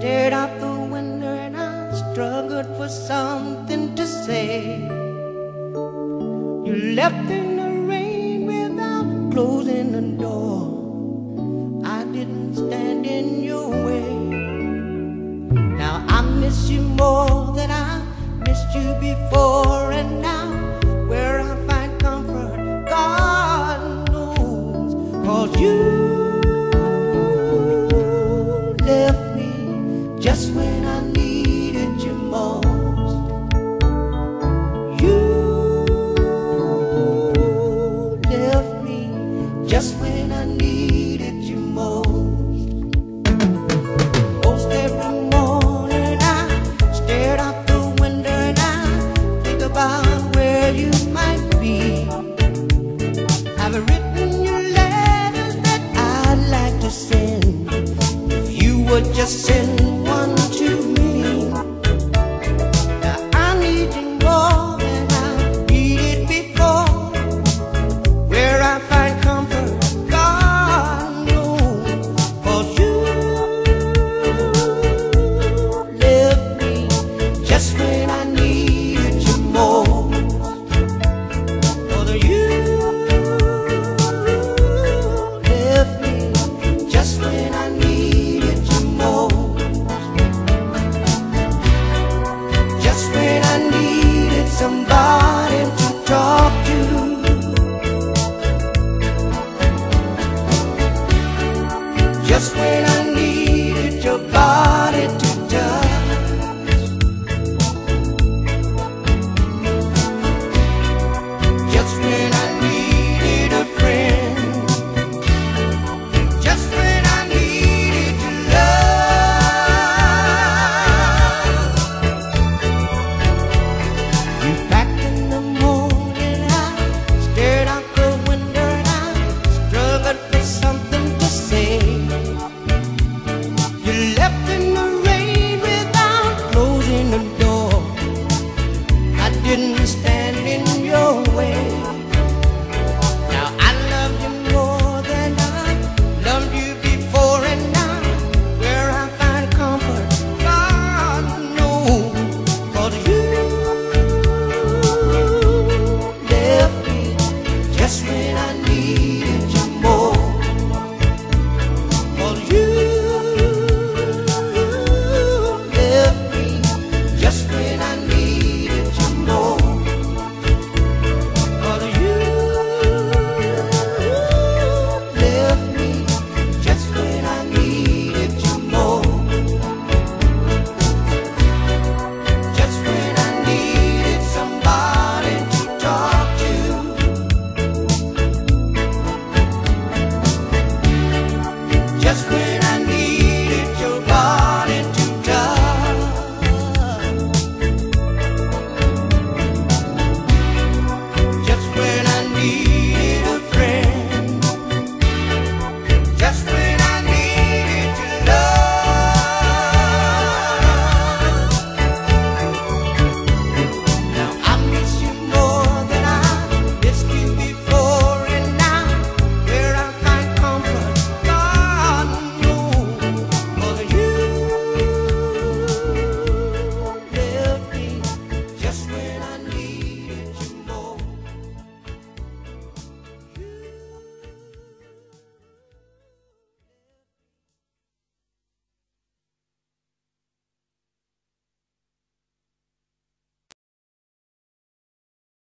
stared out the window and I struggled for something to say. You left in the rain without closing the door. I didn't stand in your way. Now I miss you more than I missed you before, and now where I find comfort, God knows, cause you just when I needed you most. Most every morning I stared out the window and I think about where you might be. I've written you letters that I'd like to send. If you would just send Just when I didn't stand.